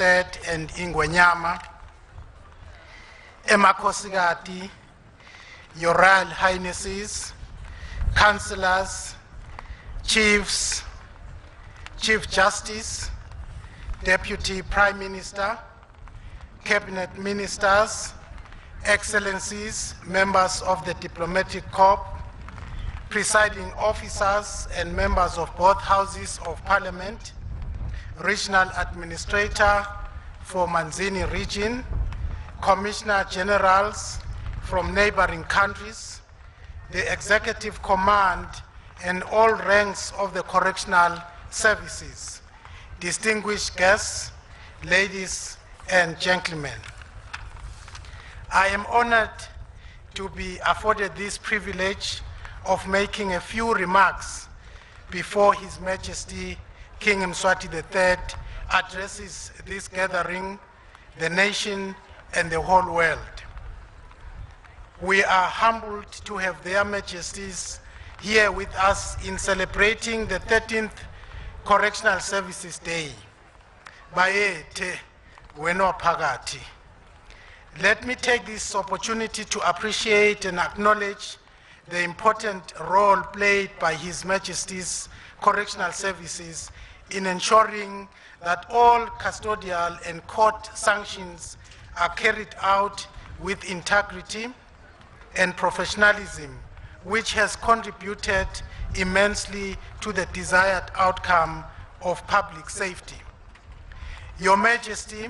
III and Ingwenyama, Emakhosikati, Your Royal Highnesses, Councillors, Chiefs, Chief Justice, Deputy Prime Minister, Cabinet Ministers, Excellencies, members of the Diplomatic Corps, presiding officers and members of both houses of parliament, regional administrator for Manzini region, commissioner generals from neighboring countries, the executive command and all ranks of the correctional services, distinguished guests, ladies and gentlemen. I am honored to be afforded this privilege of making a few remarks before His Majesty King Mswati III addresses this gathering, the nation, and the whole world. We are humbled to have their majesties here with us in celebrating the 13th Correctional Services Day. Phakathi. Let me take this opportunity to appreciate and acknowledge the important role played by His Majesty's Correctional Services in ensuring that all custodial and court sanctions are carried out with integrity and professionalism, which has contributed immensely to the desired outcome of public safety. Your Majesty,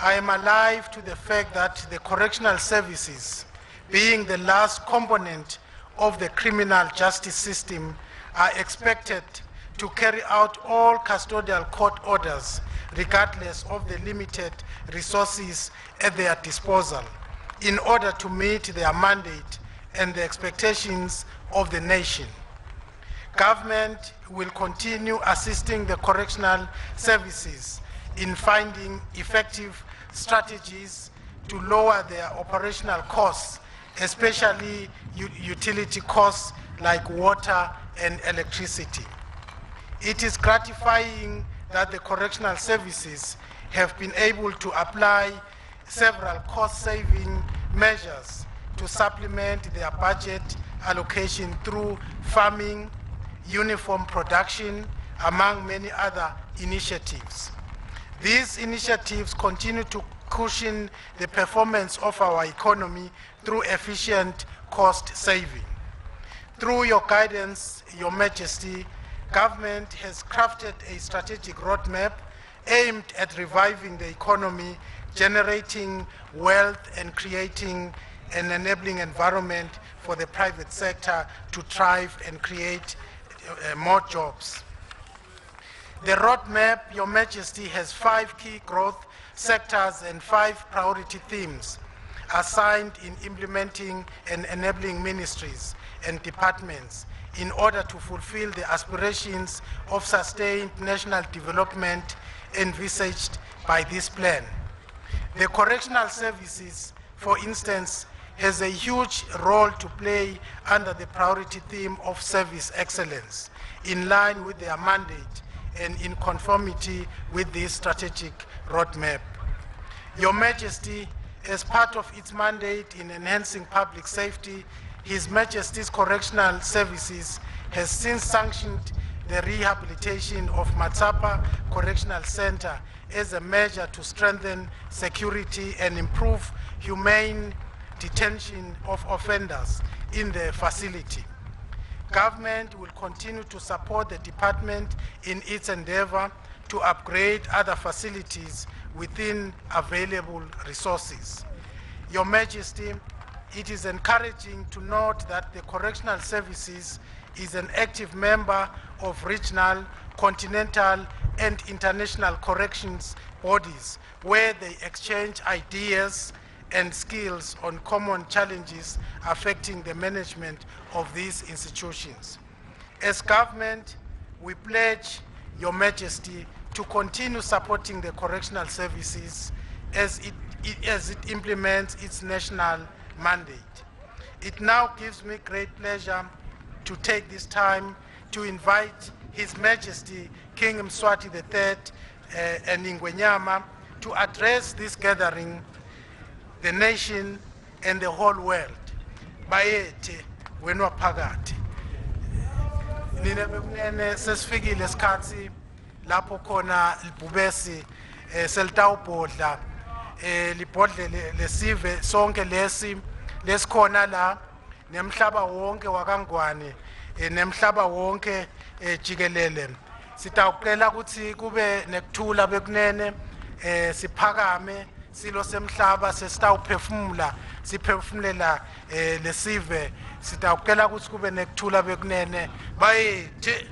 I am alive to the fact that the correctional services, being the last component of the criminal justice system, are expected to carry out all custodial court orders regardless of the limited resources at their disposal in order to meet their mandate and the expectations of the nation. Government will continue assisting the correctional services in finding effective strategies to lower their operational costs, especially utility costs like water and electricity. It is gratifying that the correctional services have been able to apply several cost-saving measures to supplement their budget allocation through farming, uniform production, among many other initiatives. These initiatives continue to cushion the performance of our economy through efficient cost saving. Through your guidance, Your Majesty, government has crafted a strategic roadmap aimed at reviving the economy, generating wealth, and creating an enabling environment for the private sector to thrive and create uh, more jobs. The roadmap, Your Majesty, has five key growth sectors and five priority themes assigned in implementing and enabling ministries and departments in order to fulfill the aspirations of sustained national development envisaged by this plan. The correctional services, for instance, has a huge role to play under the priority theme of service excellence, in line with their mandate and in conformity with this strategic roadmap. Your Majesty, as part of its mandate in enhancing public safety, His Majesty's Correctional Services has since sanctioned the rehabilitation of Matsapha Correctional Center as a measure to strengthen security and improve humane detention of offenders in the facility. Government will continue to support the department in its endeavor to upgrade other facilities within available resources. Your Majesty, it is encouraging to note that the Correctional Services is an active member of regional, continental, and international corrections bodies where they exchange ideas and skills on common challenges affecting the management of these institutions. As government, we pledge Your Majesty to continue supporting the correctional services as it, as it implements its national mandate. It now gives me great pleasure to take this time to invite His Majesty King Mswati III uh, and Ingwenyama to address this gathering the nation and the whole world. Bayethe wena waphakathi nina bekunene sesifikile isikhathi lapho khona libhubesi eh, selitawubhodla eh, libhodle lesive sonke lesi lesikhona la nemhlaba wonke wakangwane eh, nemhlaba wonke eh, jikelele. Sitawucela ukuthi kube nekuthula bekunene eh, siphakame silo semhlaba sesitawuphefumula siphefumulela eh, lesive. Sitawucela ukuthi kube nekuthula bekunene. Bayethe